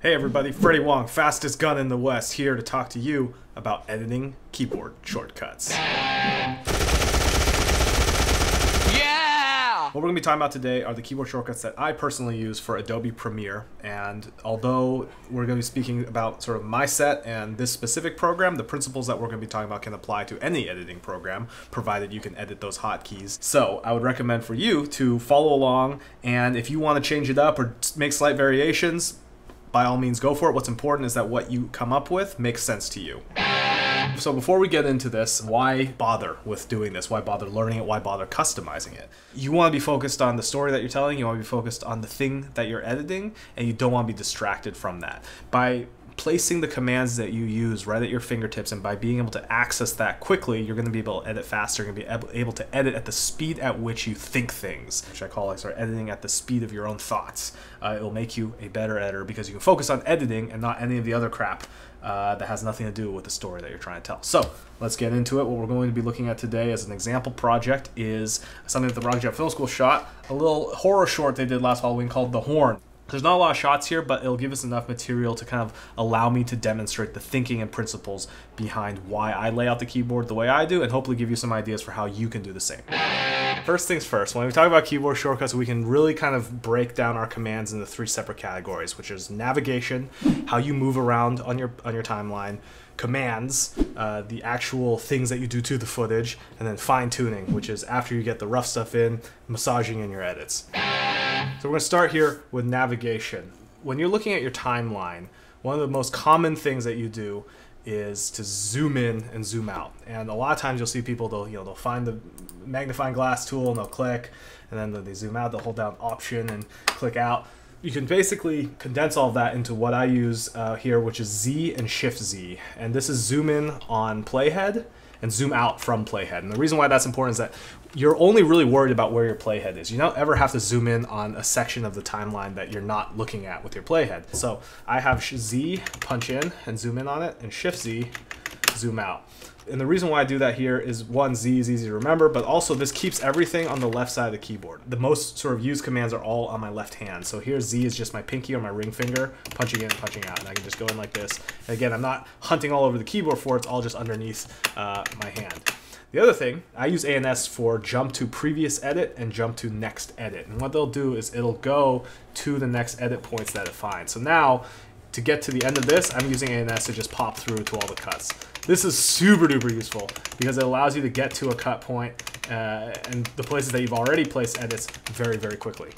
Hey everybody, Freddie Wong, fastest gun in the West, here to talk to you about editing keyboard shortcuts. Yeah! What we're going to be talking about today are the keyboard shortcuts that I personally use for Adobe Premiere. And although we're going to be speaking about sort of my set and this specific program, the principles that we're going to be talking about can apply to any editing program, provided you can edit those hotkeys. So I would recommend for you to follow along. And if you want to change it up or make slight variations, by all means go for it. What's important is that what you come up with makes sense to you. So before we get into this, why bother with doing this? Why bother learning it? Why bother customizing it? You want to be focused on the story that you're telling, you want to be focused on the thing that you're editing, and you don't want to be distracted from that. By placing the commands that you use right at your fingertips and by being able to access that quickly, you're going to be able to edit faster, you're going to be able to edit at the speed at which you think things, which I call like sort of editing at the speed of your own thoughts. Uh, it will make you a better editor because you can focus on editing and not any of the other crap uh, that has nothing to do with the story that you're trying to tell. So let's get into it. What we're going to be looking at today as an example project is something that the RocketJump Film School shot, a little horror short they did last Halloween called The Horn. There's not a lot of shots here, but it'll give us enough material to kind of allow me to demonstrate the thinking and principles behind why I lay out the keyboard the way I do, and hopefully give you some ideas for how you can do the same. First things first, when we talk about keyboard shortcuts, we can really kind of break down our commands into three separate categories, which is navigation, how you move around on your on your timeline, commands, uh, the actual things that you do to the footage, and then fine tuning, which is after you get the rough stuff in, massaging in your edits. So we're going to start here with navigation. When you're looking at your timeline, one of the most common things that you do is to zoom in and zoom out. And a lot of times you'll see people they'll you know they'll find the magnifying glass tool and they'll click, and then they zoom out. They'll hold down Option and click out. You can basically condense all that into what I use uh, here, which is Z and Shift Z. And this is zoom in on playhead and zoom out from playhead. And the reason why that's important is that you're only really worried about where your playhead is. You don't ever have to zoom in on a section of the timeline that you're not looking at with your playhead. So I have Z punch in and zoom in on it, and Shift Z zoom out. And the reason why I do that here is one, Z is easy to remember, but also this keeps everything on the left side of the keyboard. The most sort of used commands are all on my left hand. So here Z is just my pinky or my ring finger, punching in and punching out. And I can just go in like this. And again, I'm not hunting all over the keyboard for it, it's all just underneath uh, my hand. The other thing, I use A and S for jump to previous edit and jump to next edit. And what they'll do is it'll go to the next edit points that it finds. So now, to get to the end of this, I'm using A and S to just pop through to all the cuts. This is super duper useful because it allows you to get to a cut point, uh, and the places that you've already placed edits very, very quickly.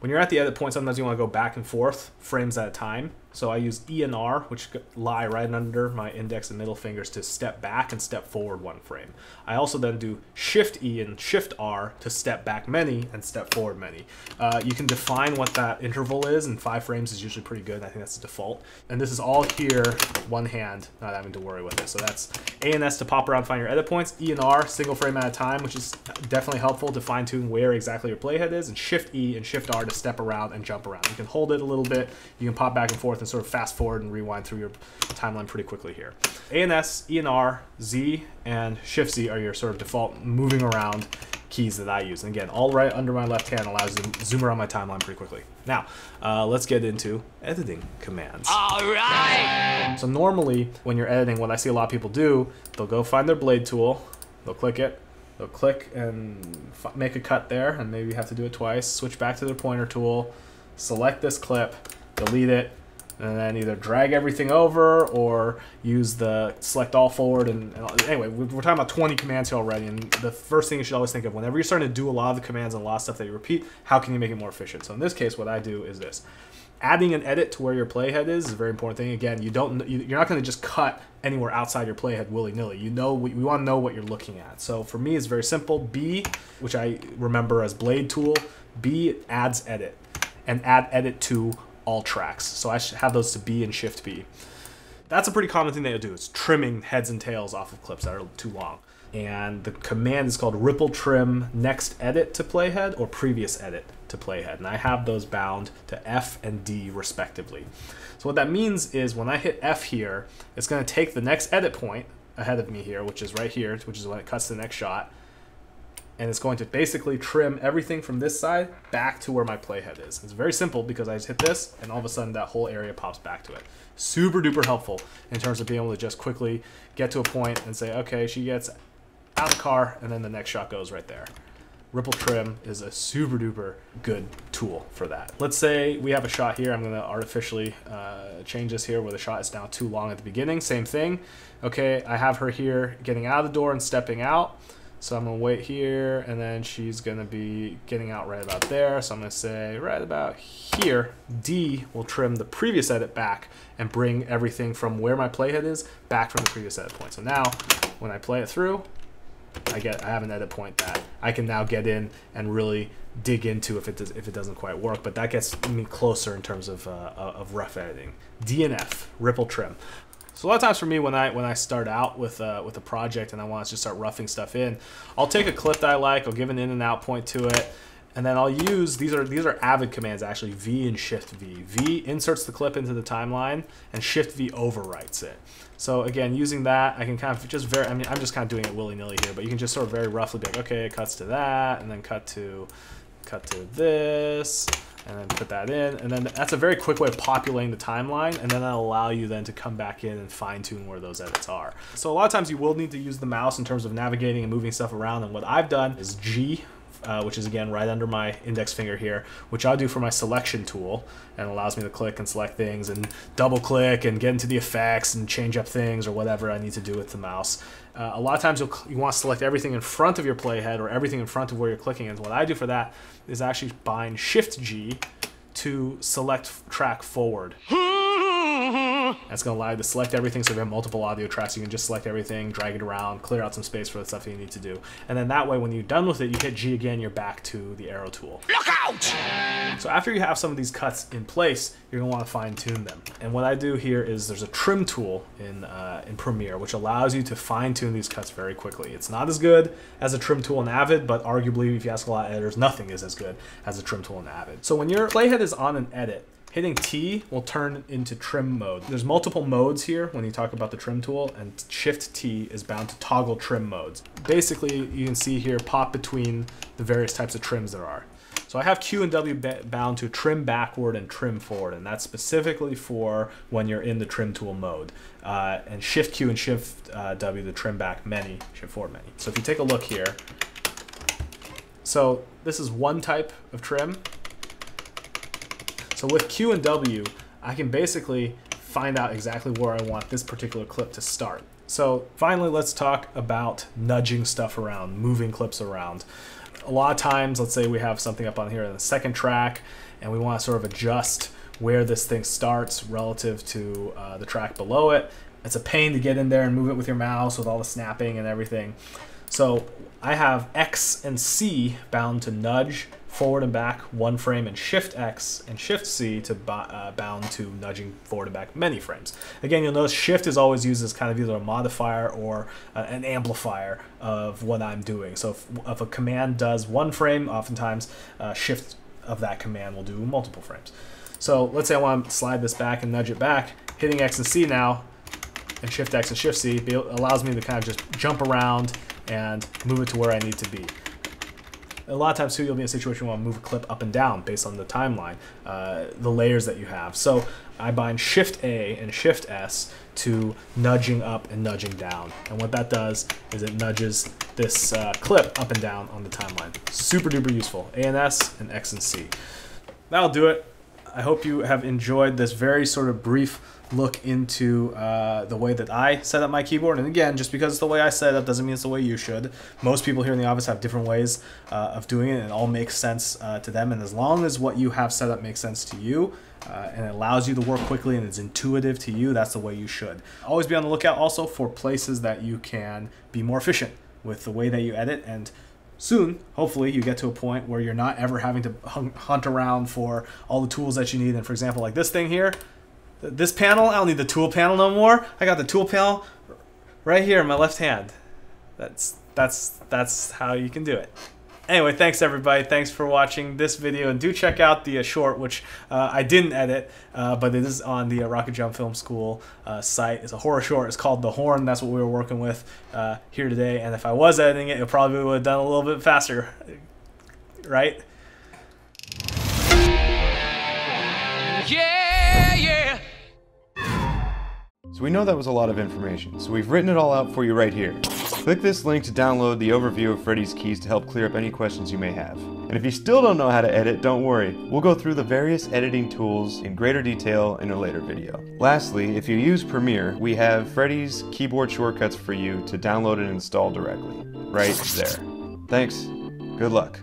When you're at the edit point, sometimes you want to go back and forth frames at a time. So I use E and R, which lie right under my index and middle fingers to step back and step forward one frame. I also then do Shift E and Shift R to step back many and step forward many. Uh, you can define what that interval is, and five frames is usually pretty good. I think that's the default. And this is all here, one hand, not having to worry with it. So that's A and S to pop around, find your edit points. E and R, single frame at a time, which is definitely helpful to fine tune where exactly your playhead is. And Shift E and Shift R to step around and jump around. You can hold it a little bit. You can pop back and forth and sort of fast forward and rewind through your timeline pretty quickly here. A and S, E and R, Z, and Shift Z are your sort of default moving around keys that I use. And again, all right under my left hand allows you to zoom around my timeline pretty quickly. Now, uh, let's get into editing commands. All right! So normally, when you're editing, what I see a lot of people do, they'll go find their blade tool, they'll click it, they'll click and make a cut there, and maybe have to do it twice, switch back to their pointer tool, select this clip, delete it, and then either drag everything over or use the select all forward. And, and, anyway, we're talking about 20 commands here already. And the first thing you should always think of whenever you're starting to do a lot of the commands and a lot of stuff that you repeat, how can you make it more efficient? So in this case, what I do is this. Adding an edit to where your playhead is is a very important thing. Again, you don't you're not going to just cut anywhere outside your playhead willy nilly. You know we, we want to know what you're looking at. So for me, it's very simple. B, which I remember as blade tool, B adds edit, and add edit to all tracks. So I have those to B and Shift B. That's a pretty common thing that you'll do. It's trimming heads and tails off of clips that are too long. And the command is called ripple trim next edit to playhead or previous edit to playhead. And I have those bound to F and D respectively. So what that means is when I hit F here, it's going to take the next edit point ahead of me here, which is right here, which is when it cuts the next shot, and it's going to basically trim everything from this side back to where my playhead is. It's very simple because I just hit this and all of a sudden that whole area pops back to it. Super duper helpful in terms of being able to just quickly get to a point and say, okay, she gets out of the car and then the next shot goes right there. Ripple trim is a super duper good tool for that. Let's say we have a shot here. I'm going to artificially uh, change this here where the shot is now too long at the beginning. Same thing. Okay, I have her here getting out of the door and stepping out. So I'm to wait here, and then she's to be getting out right about there. So I'm to say right about here, D will trim the previous edit back and bring everything from where my playhead is back from the previous edit point. So now when I play it through, I get I have an edit point that I can now get in and really dig into if it does, if it doesn't quite work. But that gets me closer in terms of uh, of rough editing. D and F ripple trim. So a lot of times for me, when I when I start out with uh, with a project and I want to just start roughing stuff in, I'll take a clip that I like, I'll give an in and out point to it, and then I'll use these are these are Avid commands actually V and Shift V. V inserts the clip into the timeline, and Shift V overwrites it. So again, using that, I can kind of just very, I mean, I'm just kind of doing it willy-nilly here, but you can just sort of very roughly be like, okay, it cuts to that, and then cut to, cut to this, and then put that in. And then that's a very quick way of populating the timeline, and then that'll allow you then to come back in and fine tune where those edits are. So a lot of times you will need to use the mouse in terms of navigating and moving stuff around, and what I've done is G uh, which is again right under my index finger here, which I'll do for my selection tool and allows me to click and select things and double click and get into the effects and change up things or whatever I need to do with the mouse. Uh, a lot of times you want to select everything in front of your playhead or everything in front of where you're clicking. And what I do for that is actually bind Shift G to select track forward. That's going to allow you to select everything so if you have multiple audio tracks, you can just select everything, drag it around, clear out some space for the stuff you need to do. And then that way, when you're done with it, you hit G again, you're back to the arrow tool. Look out! So after you have some of these cuts in place, you're going to want to fine tune them. And what I do here is there's a trim tool in, uh, in Premiere, which allows you to fine tune these cuts very quickly. It's not as good as a trim tool in Avid, but arguably, if you ask a lot of editors, nothing is as good as a trim tool in Avid. So when your playhead is on an edit, Hitting T will turn into trim mode. There's multiple modes here when you talk about the trim tool, and Shift T is bound to toggle trim modes. Basically, you can see here pop between the various types of trims there are. So I have Q and W bound to trim backward and trim forward, and that's specifically for when you're in the trim tool mode. Uh, and Shift Q and Shift uh, W to trim back many, Shift forward many. So if you take a look here, so this is one type of trim, so with Q and W, I can basically find out exactly where I want this particular clip to start. So finally, let's talk about nudging stuff around, moving clips around. A lot of times, let's say we have something up on here in the second track, and we want to sort of adjust where this thing starts relative to uh, the track below it. It's a pain to get in there and move it with your mouse with all the snapping and everything. So I have X and C bound to nudge forward and back one frame and shift X and shift C to uh, bound to nudging forward and back many frames. Again, you'll notice shift is always used as kind of either a modifier or uh, an amplifier of what I'm doing. So if, if, a command does one frame, oftentimes uh, shift of that command will do multiple frames. So let's say I want to slide this back and nudge it back. Hitting X and C now and shift X and shift C allows me to kind of just jump around and move it to where I need to be a lot of times too, you'll be in a situation where you want to move a clip up and down based on the timeline, uh, the layers that you have. So I bind Shift A and Shift S to nudging up and nudging down. And what that does is it nudges this uh, clip up and down on the timeline. Super duper useful. A and S and X and C. That'll do it. I hope you have enjoyed this very sort of brief look into uh, the way that I set up my keyboard. And again, just because it's the way I set it up doesn't mean it's the way you should. Most people here in the office have different ways uh, of doing it, and it all makes sense uh, to them. And as long as what you have set up makes sense to you, uh, and allows you to work quickly and it's intuitive to you, that's the way you should. Always be on the lookout also for places that you can be more efficient with the way that you edit and soon, hopefully, you get to a point where you're not ever having to hunt around for all the tools that you need. And for example, like this thing here, this panel, I don't need the tool panel no more. I got the tool panel right here in my left hand. That's that's that's how you can do it. Anyway, thanks everybody. Thanks for watching this video, and do check out the uh, short, which uh, I didn't edit, uh, but it is on the uh, RocketJump Film School uh, site. It's a horror short. It's called The Horn. That's what we were working with uh, here today. And if I was editing it, it probably would have done a little bit faster, right? So we know that was a lot of information, so we've written it all out for you right here. Click this link to download the overview of Freddie's keys to help clear up any questions you may have. And if you still don't know how to edit, don't worry. We'll go through the various editing tools in greater detail in a later video. Lastly, if you use Premiere, we have Freddie's keyboard shortcuts for you to download and install directly. Right there. Thanks. Good luck.